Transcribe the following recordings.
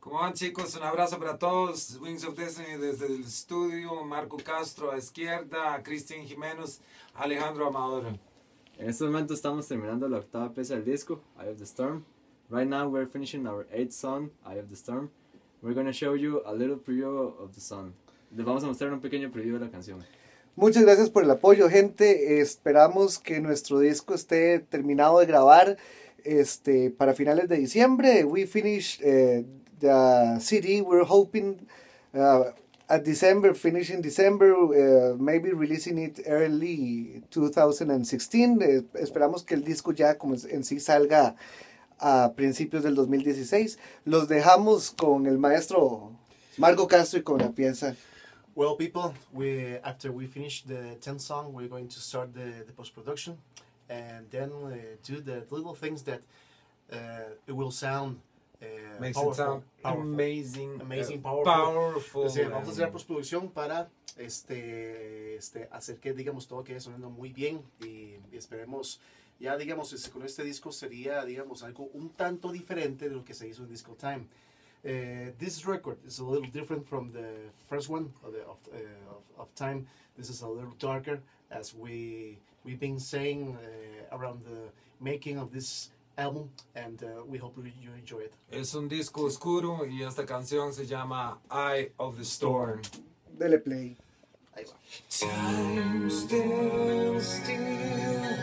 ¿Cómo van chicos? Un abrazo para todos. Wings of Destiny desde el estudio. Marco Castro a izquierda, Cristian Jiménez, Alejandro Amador. En este momento estamos terminando la octava pieza del disco, Eye of the Storm. Right now we're finishing our eighth song, Eye of the Storm. We're going to show you a little preview of the song. Les vamos a mostrar un pequeño preview de la canción. Muchas gracias por el apoyo, gente. Esperamos que nuestro disco esté terminado de grabar este, para finales de diciembre. We finished uh, the CD. We're hoping uh, at December, finishing December, uh, maybe releasing it early 2016. Eh, esperamos que el disco ya como en sí salga a principios del 2016. Los dejamos con el maestro Marco Castro y con la pieza. Well, people, we after we finish the 10th song, we're going to start the, the post production and then uh, do the little things that uh, it will sound uh, Makes powerful, it sound powerful. amazing, Amazing, uh, powerful. powerful, vamos a hacer la postproducción para este, este, hacer que, digamos, todo quede sonando muy bien y, y esperemos, ya, digamos, este, con este disco sería, digamos, algo un tanto diferente de lo que se hizo en Disco Time. Uh, this record is a little different from the first one of, the, of, uh, of, of Time. This is a little darker, as we we've been saying uh, around the making of this album, and uh, we hope you enjoy it. Es un disco oscuro y esta canción se llama Eye of the Storm. Dele play. Ahí va. Time stands still,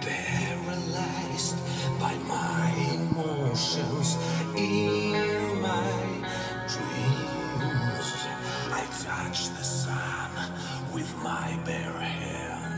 paralyzed by my emotions in my dreams. I touch the sun with my bare hands.